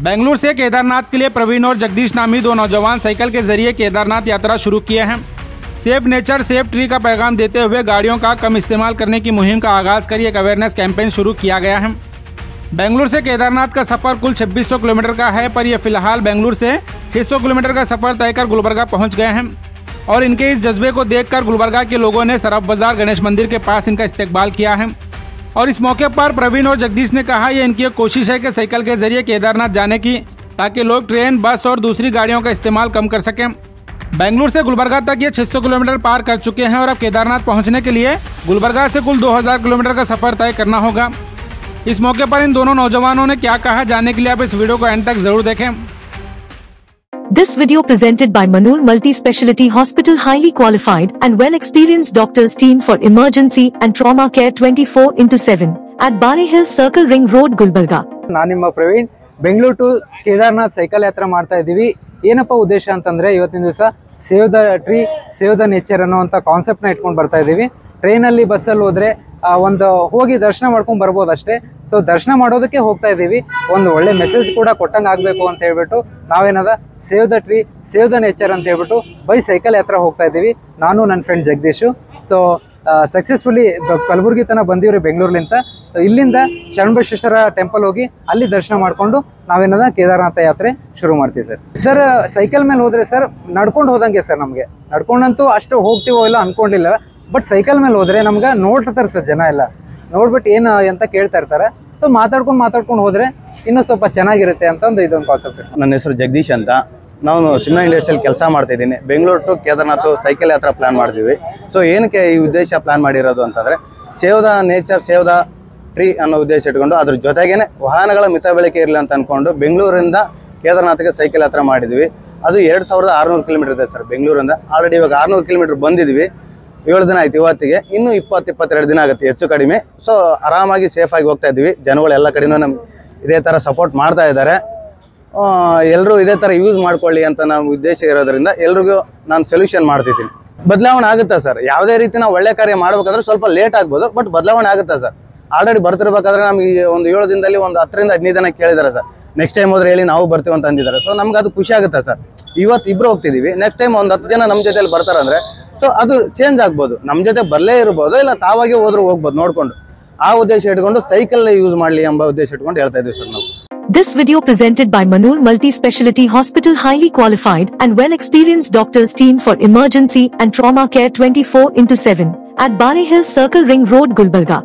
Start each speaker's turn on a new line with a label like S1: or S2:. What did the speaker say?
S1: बेंगलुरु से केदारनाथ के लिए प्रवीण और जगदीश नामी दो नौजवान साइकिल के ज़रिए केदारनाथ यात्रा शुरू किए हैं। सेफ़ नेचर, सेफ़ ट्री का पैगाम देते हुए गाड़ियों का कम इस्तेमाल करने की मुहिम का आगाज़ कर एक अवेयरनेस कैंपेन शुरू किया गया है। बेंगलुरु से केदारनाथ का सफ़र कुल 2600 किलोमीटर का है, पर यह फ़िलहाल बेंगलुरु से 600 किलोमीटर का सफ़र तय कर गुलबर्गा पहुँच गए हैं। और इनके इस जज्बे को देखकर गुलबर्गा के लोगों ने सरफ बाज़ार गणेश मंदिर के पास इनका इस्तेकबाल किया है। और इस मौके पर प्रवीण और जगदीश ने कहा यह इनकी कोशिश है कि साइकिल के ज़रिए केदारनाथ जाने की, ताकि लोग ट्रेन, बस और दूसरी गाड़ियों का इस्तेमाल कम कर सकें। बेंगलुरु से गुलबर्गा तक ये 600 किलोमीटर पार कर चुके हैं और अब केदारनाथ पहुँचने के लिए गुलबर्गा से कुल 2000 किलोमीटर का सफ़र तय करना होगा। इस मौके पर इन दोनों नौजवानों ने क्या कहा जानने के लिए आप इस वीडियो को एंड तक ज़रूर देखें।
S2: This video presented by Manur Multi-Speciality Hospital highly qualified and well-experienced doctors team for emergency and trauma care 24 into 7 at Bali Hill Circle Ring Road, Gulbarga.
S3: ನಾನು ನಿಮ್ಮ ಪ್ರವೀಣ್ ಬೆಂಗಳೂರು ಟು ಕೇದಾರ್ನಾಥ್ ಸೈಕಲ್ ಯಾತ್ರೆ ಮಾಡ್ತಾ ಇದ್ದೀವಿ ಏನಪ್ಪ ಉದ್ದೇಶ ಅಂತಂದ್ರೆ ಇವತ್ತಿನ ದಿವಸ save the tree save the nature na ಕಾನ್ಸೆಪ್ಟ್ನ ಇಟ್ಕೊಂಡು ಬರ್ತಾ ಇದ್ದೀವಿ ಬಸ್ಸಲ್ಲಿ alli ಆ, ಒಂದು ಹೋಗಿ ದರ್ಶನ ಮಾಡ್ಕೊಂಡು ಬರ್ಬೋದು ಅಷ್ಟೇ. ಸೊ ದರ್ಶನ ಮಾಡೋದಕ್ಕೆ ಹೋಗ್ತಾ ಇದ್ದೀವಿ. ಒಂದು ಒಳ್ಳೆ ಮೆಸೇಜ್ ಕೂಡ ಕೊಟ್ಟಂಗೆ ಆಗಬೇಕು ಅಂತ ಹೇಳ್ಬಿಟ್ಟು, ನಾವೇನದ save the tree save the nature ಅಂತ ಹೇಳ್ಬಿಟ್ಟು ಬೈ ಸೈಕಲ್ ಯಾತ್ರೆ ಹೋಗ್ತಾ ಇದ್ದೀವಿ. ನಾನು ನನ್ನ friend Jagadish. So successfully Kalaburagi ತನಕ ಬಂದಿವ್ರಿ ಬೆಂಗಳೂರ್ಲಿಂದ ಇಲ್ಲಿಂದ ಶರಣಬಸೇಶ್ವರ ಟೆಂಪಲ್ ಹೋಗಿ ಅಲ್ಲಿ ದರ್ಶನ ಮಾಡಿಕೊಂಡು ನಾವೇನದ, ಕೇದಾರನಾಥ ಯಾತ್ರೆ ಶುರು ಮಾಡ್ತೀವಿ ಸರ್. ಸರ್ ಸೈಕಲ್ ಮೇಲೆ ಹೋದರೆ ಸರ್, ನಡ್ಕೊಂಡು ಹೋದಂಗೆ ಸರ್ ನಮಗೆ. ನಡ್ಕೊಂಡಂತೂ ಅಷ್ಟು ಹೋಗ್ತೀವೋ ಇಲ್ಲ ಅನ್ಕೊಂಡಿಲ್ಲ. ಬಟ್ ಸೈಕಲ್ ಮೇಲೆ ಹೋದ್ರೆ ನಮ್ಗೆ ನೋಡ್ತಾರೆ ಸರ್ ಜನ ಎಲ್ಲ. ನೋಡ್ಬಿಟ್ಟು ಏನು ಅಂತ ಕೇಳ್ತಾ ಇರ್ತಾರೆ. ಸೊ ಮಾತಾಡ್ಕೊಂಡು ಮಾತಾಡ್ಕೊಂಡು ಹೋದ್ರೆ ಇನ್ನೂ ಸ್ವಲ್ಪ ಚೆನ್ನಾಗಿರುತ್ತೆ ಅಂತ ಒಂದು ಇದೊಂದು ಕಾನ್ಸೆಪ್ಟ್
S4: ನನ್ನ ಹೆಸರು ಜಗದೀಶ್ ಅಂತ. ನಾನು ಸಿನಿಮಾ ಇಂಡಸ್ಟ್ರಿಯಲ್ಲಿ ಕೆಲಸ ಮಾಡ್ತಾ ಇದ್ದೀನಿ. ಬೆಂಗಳೂರು ಟು ಕೇದಾರ್ನಾಥ್ ಸೈಕಲ್ ಯಾತ್ರ ಪ್ಲಾನ್ ಮಾಡ್ತೀವಿ. ಸೊ ಏನಕ್ಕೆ ಈ ಉದ್ದೇಶ ಪ್ಲಾನ್ ಮಾಡಿರೋದು ಅಂತಂದರೆ save the nature save the tree ಅನ್ನೋ ಉದ್ದೇಶ ಇಟ್ಕೊಂಡು ಅದ್ರ ಜೊತೆಗೇನೆ ವಾಹನಗಳ ಮಿತ ಬಳಕೆ ಇರಲಿ ಅಂತ ಅಂದ್ಕೊಂಡು ಬೆಂಗಳೂರಿಂದ ಕೇದಾರ್ನಾಥ್ಗೆ ಸೈಕಲ್ ಯಾತ್ರ ಮಾಡಿದ್ವಿ. ಅದು ಎರಡು ಸಾವಿರದ ಆರುನೂರು ಕಿಲೋಮೀಟರ್ ಇದೆ ಸರ್, ಬೆಂಗಳೂರಿಂದ. ಆಲ್ರೆಡಿ ಇವಾಗ ಆರುನೂರು ಕಿಲೋಮೀಟರ್ ಬಂದಿದ್ವಿ. ಏಳು ದಿನ ಆಯ್ತು ಇವತ್ತಿಗೆ. ಇನ್ನೂ ಇಪ್ಪತ್ತು, ಇಪ್ಪತ್ತೆರಡು ದಿನ ಆಗುತ್ತೆ, ಹೆಚ್ಚು ಕಡಿಮೆ. ಸೊ ಆರಾಮಾಗಿ ಸೇಫಾಗಿ ಹೋಗ್ತಾ ಇದ್ವಿ ಜನಗಳು ಎಲ್ಲ ಕಡೆನೂ ನಮ್ಗೆ ಇದೇ ಥರ ಸಪೋರ್ಟ್ ಮಾಡ್ತಾ ಇದ್ದಾರೆ. ಎಲ್ಲರೂ ಇದೇ ಥರ ಯೂಸ್ ಮಾಡ್ಕೊಳ್ಳಿ ಅಂತ ನಮ್ಮ ಉದ್ದೇಶ ಇರೋದ್ರಿಂದ ಎಲ್ರಿಗೂ ನಾನು ಸೊಲ್ಯೂಷನ್ ಮಾಡ್ತಿದ್ದೀನಿ. ಬದಲಾವಣೆ ಆಗುತ್ತೆ ಸರ್ ಯಾವುದೇ ರೀತಿ ನಾವು ಒಳ್ಳೆ ಕಾರ್ಯ ಮಾಡ್ಬೇಕಾದ್ರೆ ಸ್ವಲ್ಪ ಲೇಟ್ ಆಗ್ಬೋದು ಬಟ್ ಬದಲಾವಣೆ ಆಗುತ್ತಾ ಸರ್ ಆಲ್ರೆಡಿ ಬರ್ತಿರ್ಬೇಕಾದ್ರೆ ನಮಗೆ ಒಂದು ಏಳು ದಿನದಲ್ಲಿ ಒಂದು ಹತ್ತರಿಂದ ಹದಿನೈದು ಜನ ಕೇಳಿದ್ದಾರೆ ಸರ್ ನೆಕ್ಸ್ಟ್ ಟೈಮ್ ಹೋದ್ರೆ ಹೇಳಿ ನಾವು ಬರ್ತೀವಿ ಅಂತ ಅಂದಿದ್ದಾರೆ. ಸೊ ನಮ್ಗೆ ಅದು ಖುಷಿ ಆಗುತ್ತೆ ಸರ್ ಇವತ್ತು ಇಬ್ರು ಹೋಗ್ತಿದೀವಿ ನೆಕ್ಸ್ಟ್ ಟೈಮ್ ಒಂದು ಹತ್ತು ಜನ ನಮ್ಮ ಜೊತೆಲಿ ಬರ್ತಾರಂದ್ರೆ ಸೊ ಅದು ಚೇಂಜ್ ಆಗ್ಬೋದು ನಮ್ಮ ಜೊತೆ ಬರಲೇ ಇರ್ಬೋದು ಇಲ್ಲ ತಾವಾಗೆ ಹೋದ್ರೂ ಹೋಗ್ಬೋದು ನೋಡ್ಕೊಂಡು ಆ ಉದ್ದೇಶ ಇಟ್ಕೊಂಡು ಸೈಕಲ್ ಯೂಸ್ ಮಾಡಲಿ ಎಂಬ ಉದ್ದೇಶ ಇಟ್ಕೊಂಡು ಹೇಳ್ತಾ ಇದ್ದೀವಿ ಸರ್ ನಾವು
S2: This video presented by Manur Multi-Speciality Hospital highly qualified and well-experienced doctors team for emergency and trauma care 24 into 7 at Bari Hill Circle Ring Road, Gulbarga.